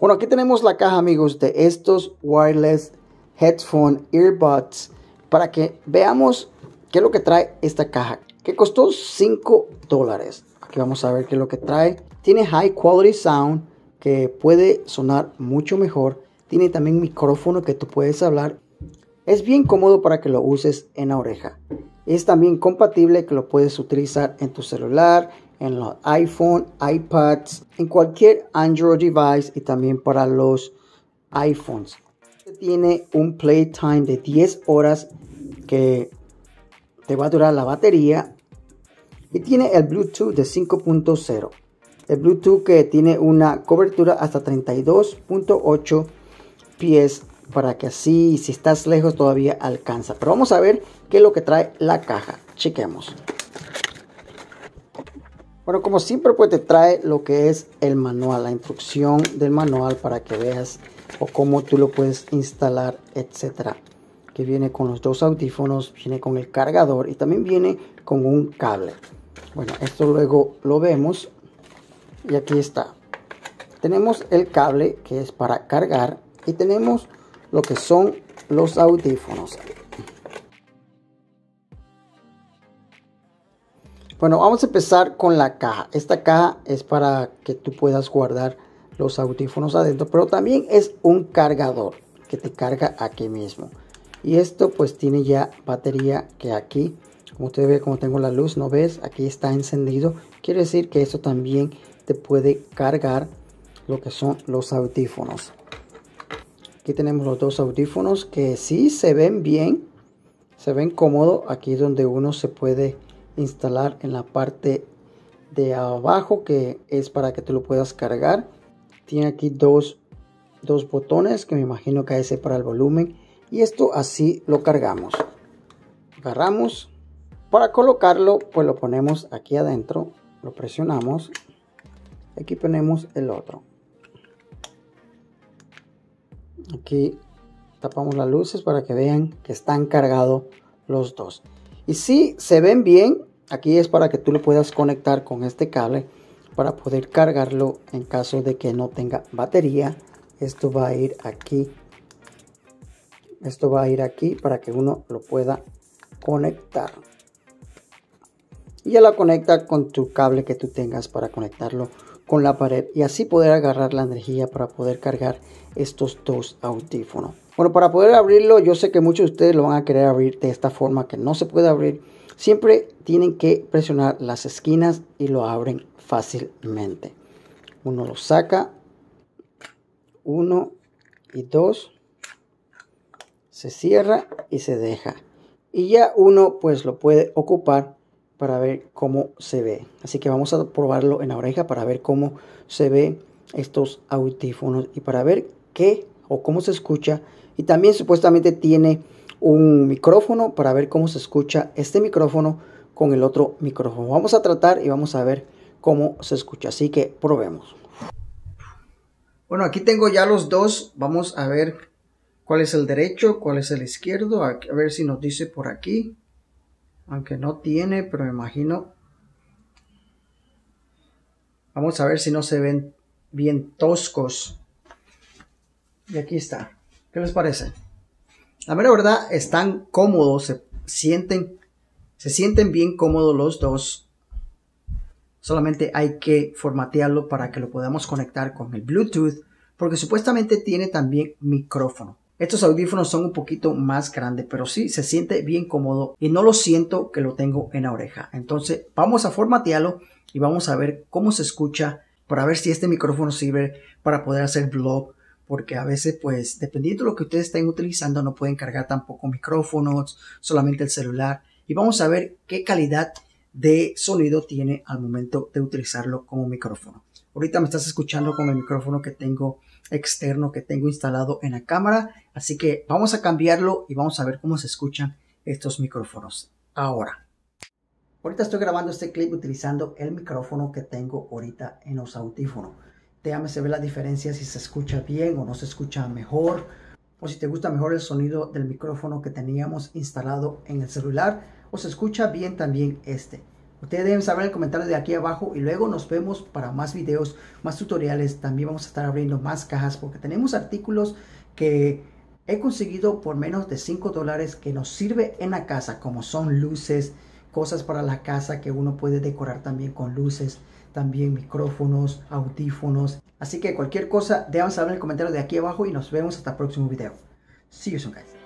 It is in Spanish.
Bueno, aquí tenemos la caja, amigos, de estos wireless headphone earbuds para que veamos qué es lo que trae esta caja, que costó 5 dólares. Aquí vamos a ver qué es lo que trae. Tiene high quality sound, que puede sonar mucho mejor. Tiene también micrófono que tú puedes hablar. Es bien cómodo para que lo uses en la oreja. Es también compatible que lo puedes utilizar en tu celular, en los iPhone, iPads, en cualquier Android device y también para los iPhones. Tiene un playtime de 10 horas que te va a durar la batería y tiene el Bluetooth de 5.0. El Bluetooth que tiene una cobertura hasta 32.8 pies para que así si estás lejos todavía alcanza. Pero vamos a ver qué es lo que trae la caja. Chequemos. Bueno, como siempre, pues te trae lo que es el manual, la instrucción del manual para que veas o cómo tú lo puedes instalar, etcétera. Que viene con los dos audífonos, viene con el cargador y también viene con un cable. Bueno, esto luego lo vemos y aquí está. Tenemos el cable que es para cargar y tenemos lo que son los audífonos. Bueno, vamos a empezar con la caja. Esta caja es para que tú puedas guardar los audífonos adentro, pero también es un cargador que te carga aquí mismo. Y esto pues tiene ya batería que aquí, como usted ve, como tengo la luz, ¿no ves? Aquí está encendido. Quiere decir que esto también te puede cargar lo que son los audífonos. Aquí tenemos los dos audífonos que sí se ven bien, se ven cómodos. Aquí donde uno se puede instalar en la parte de abajo que es para que te lo puedas cargar. Tiene aquí dos, dos botones que me imagino que es para el volumen. Y esto así lo cargamos. Agarramos. Para colocarlo pues lo ponemos aquí adentro. Lo presionamos. Aquí ponemos el otro. Aquí tapamos las luces para que vean que están cargados los dos. Y si se ven bien, aquí es para que tú lo puedas conectar con este cable para poder cargarlo en caso de que no tenga batería. Esto va a ir aquí. Esto va a ir aquí para que uno lo pueda conectar. Y ya la conecta con tu cable que tú tengas para conectarlo con la pared y así poder agarrar la energía para poder cargar estos dos audífonos. Bueno, para poder abrirlo, yo sé que muchos de ustedes lo van a querer abrir de esta forma que no se puede abrir. Siempre tienen que presionar las esquinas y lo abren fácilmente. Uno lo saca, uno y dos, se cierra y se deja. Y ya uno pues lo puede ocupar para ver cómo se ve. Así que vamos a probarlo en la oreja para ver cómo se ve estos audífonos y para ver qué o cómo se escucha. Y también supuestamente tiene un micrófono para ver cómo se escucha este micrófono con el otro micrófono. Vamos a tratar y vamos a ver cómo se escucha. Así que probemos. Bueno, aquí tengo ya los dos. Vamos a ver cuál es el derecho, cuál es el izquierdo. A ver si nos dice por aquí. Aunque no tiene, pero me imagino. Vamos a ver si no se ven bien toscos. Y aquí está. ¿Qué les parece? La mera verdad, están cómodos, se sienten, se sienten bien cómodos los dos. Solamente hay que formatearlo para que lo podamos conectar con el Bluetooth, porque supuestamente tiene también micrófono. Estos audífonos son un poquito más grandes, pero sí se siente bien cómodo y no lo siento que lo tengo en la oreja. Entonces vamos a formatearlo y vamos a ver cómo se escucha para ver si este micrófono sirve para poder hacer vlog. Porque a veces, pues, dependiendo de lo que ustedes estén utilizando, no pueden cargar tampoco micrófonos, solamente el celular. Y vamos a ver qué calidad de sonido tiene al momento de utilizarlo como micrófono. Ahorita me estás escuchando con el micrófono que tengo externo que tengo instalado en la cámara. Así que vamos a cambiarlo y vamos a ver cómo se escuchan estos micrófonos ahora. Ahorita estoy grabando este clip utilizando el micrófono que tengo ahorita en los audífonos. Déjame saber la diferencia si se escucha bien o no se escucha mejor. O si te gusta mejor el sonido del micrófono que teníamos instalado en el celular. O se escucha bien también este. Ustedes deben saber en el comentario de aquí abajo y luego nos vemos para más videos, más tutoriales. También vamos a estar abriendo más cajas porque tenemos artículos que he conseguido por menos de 5 dólares que nos sirve en la casa como son luces, cosas para la casa que uno puede decorar también con luces, también micrófonos, audífonos. Así que cualquier cosa, déjenme saber en el comentario de aquí abajo y nos vemos hasta el próximo video. See you soon guys.